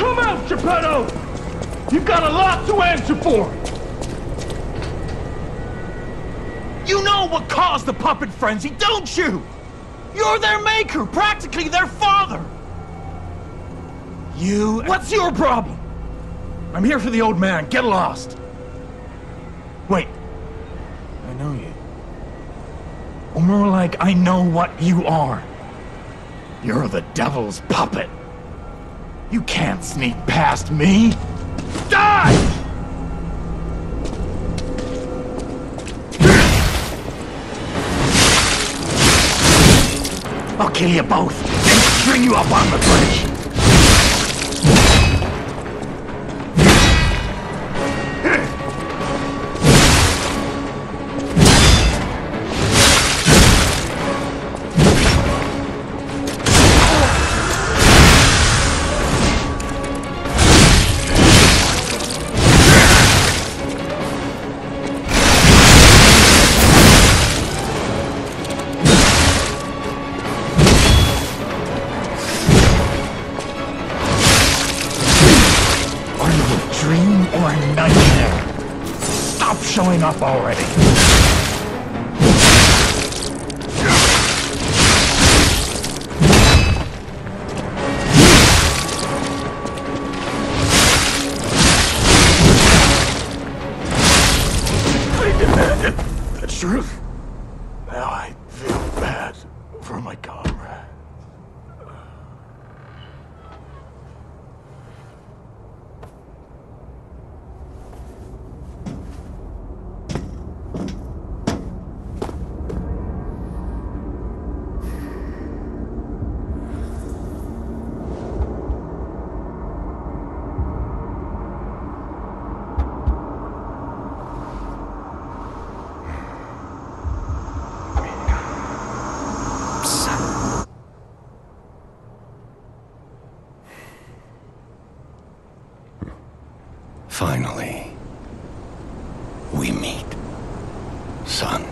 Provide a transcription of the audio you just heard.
Come out, Geppetto! You've got a lot to answer for! You know what caused the puppet frenzy, don't you? You're their maker, practically their father! You... What's your problem? I'm here for the old man. Get lost. Wait. I know you. Or more like, I know what you are. You're the devil's puppet. You can't sneak past me. Die! I'll kill you both, then string you up on the bridge. Or a nightmare? Stop showing up already. I demanded the truth. Now I feel bad for my comrade. Finally, we meet, son.